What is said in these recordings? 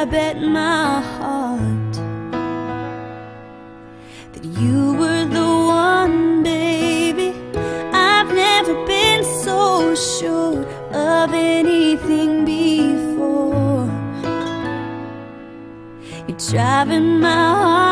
I bet my heart that you were the one, baby. I've never been so sure of anything before. You're driving my heart.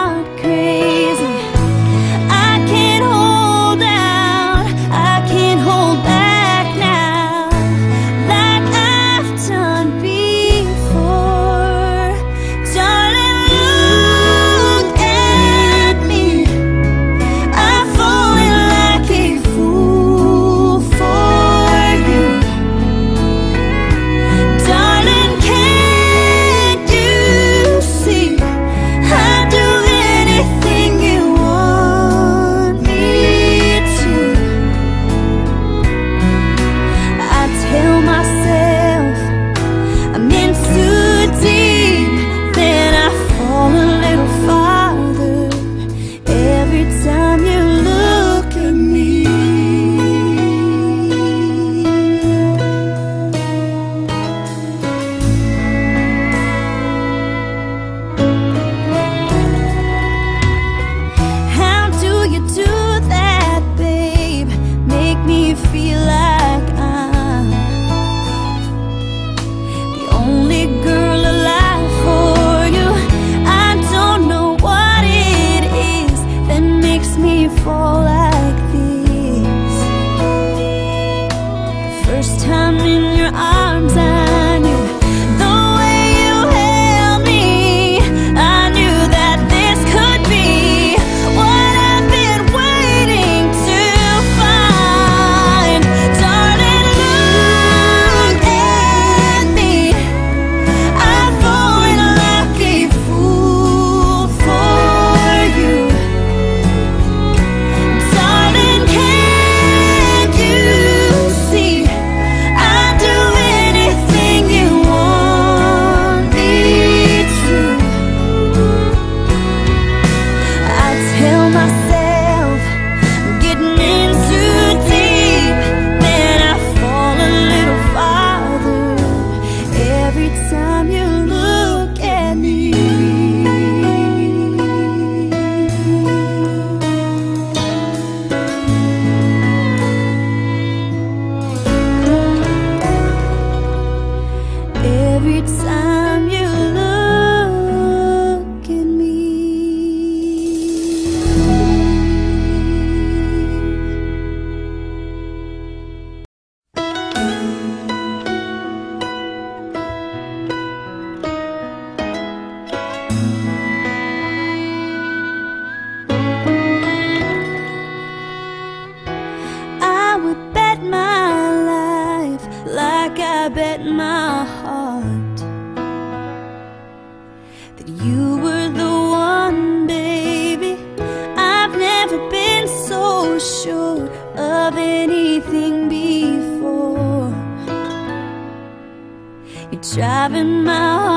I would bet my life like I bet my heart that you were the one, baby. I've never been so sure of anything before. You're driving my